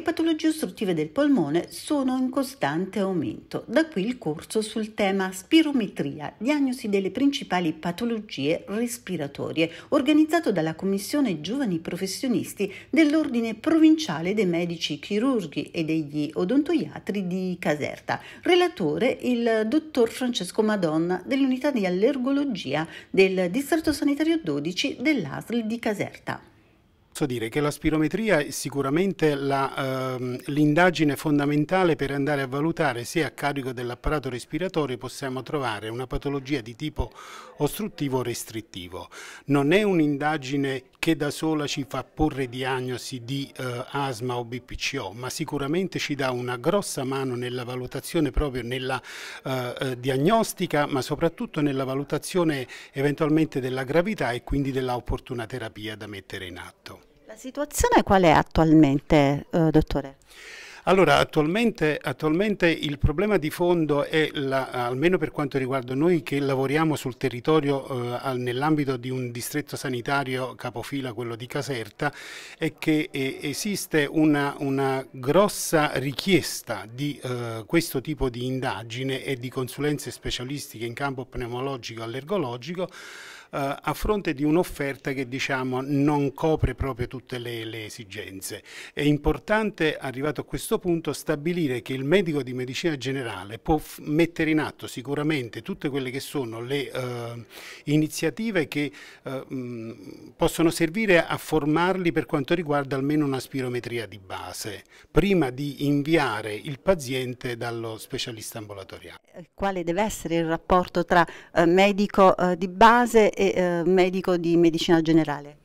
Le patologie ostruttive del polmone sono in costante aumento. Da qui il corso sul tema spirometria, diagnosi delle principali patologie respiratorie, organizzato dalla Commissione Giovani Professionisti dell'Ordine Provinciale dei Medici Chirurghi e degli Odontoiatri di Caserta. Relatore il dottor Francesco Madonna dell'unità di allergologia del Distretto Sanitario 12 dell'ASL di Caserta posso dire che la spirometria è sicuramente ehm, l'indagine fondamentale per andare a valutare se a carico dell'apparato respiratorio possiamo trovare una patologia di tipo ostruttivo o restrittivo. Non è un'indagine che da sola ci fa porre diagnosi di eh, asma o BPCO, ma sicuramente ci dà una grossa mano nella valutazione proprio nella eh, eh, diagnostica, ma soprattutto nella valutazione eventualmente della gravità e quindi della opportuna terapia da mettere in atto. La situazione qual è attualmente, eh, dottore? Allora, attualmente, attualmente, il problema di fondo è, la, almeno per quanto riguarda noi che lavoriamo sul territorio eh, nell'ambito di un distretto sanitario capofila, quello di Caserta, è che eh, esiste una, una, grossa richiesta di eh, questo tipo di indagine e di consulenze specialistiche in campo pneumologico e allergologico a fronte di un'offerta che diciamo non copre proprio tutte le, le, esigenze. È importante, arrivato a questo punto, stabilire che il medico di medicina generale può mettere in atto sicuramente tutte quelle che sono le eh, iniziative che eh, mh, possono servire a formarli per quanto riguarda almeno una spirometria di base, prima di inviare il paziente dallo specialista ambulatoriale. Quale deve essere il rapporto tra eh, medico eh, di base e eh, medico di medicina generale?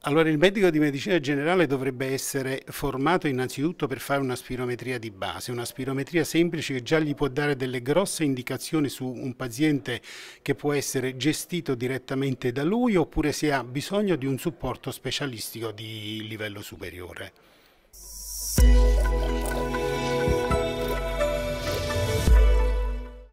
Allora il medico di medicina generale dovrebbe essere formato innanzitutto per fare una spirometria di base, una spirometria semplice che già gli può dare delle grosse indicazioni su un paziente che può essere gestito direttamente da lui oppure se ha bisogno di un supporto specialistico di livello superiore.